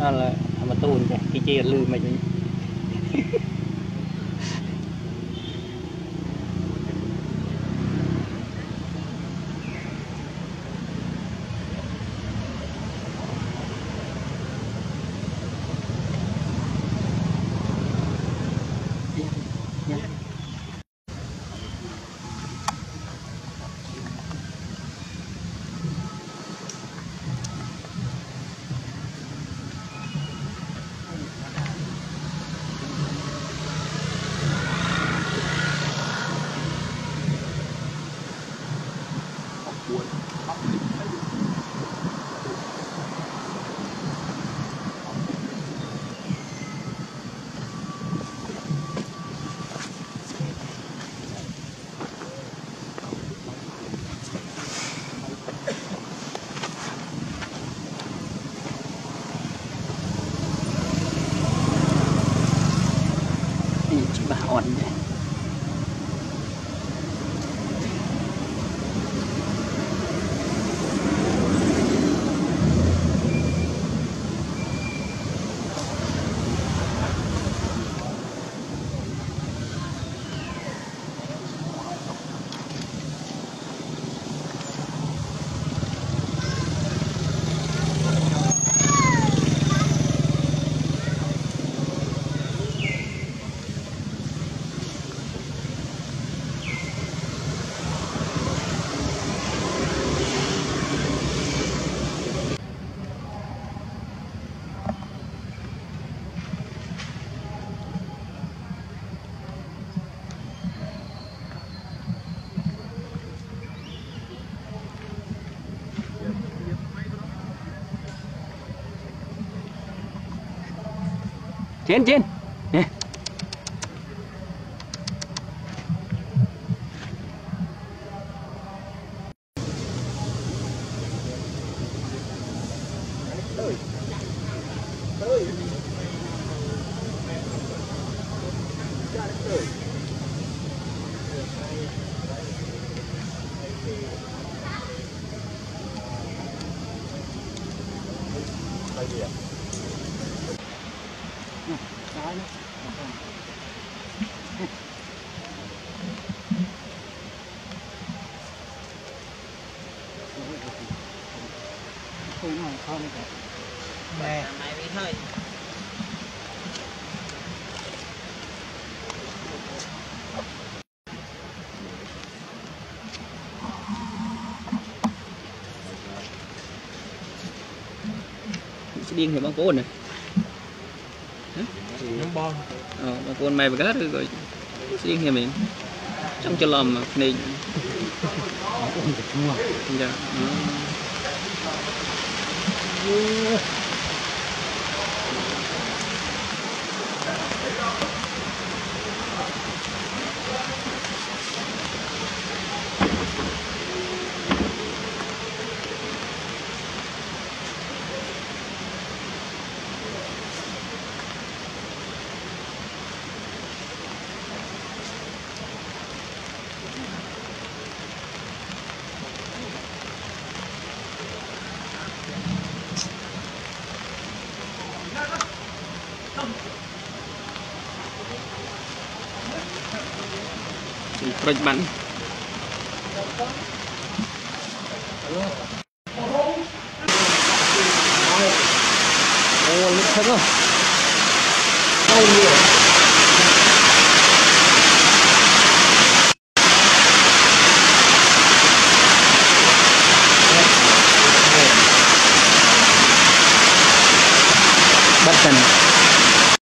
นั่นแหละทำมาตูนไปพี่เจี๊ลืมไปอ่อน trên trên nè Thank trái nữa không không bè mày bị hơi sẽ điên thì băng cố này បងអូបងប្អូនម៉ែបកាឬក៏ស្រីគ្នាមែនចង់ច្រឡំភ្នែកអូនទៅឈ្មោះចាព្រិចបានអូលឹកហ្នឹងហើយនេះ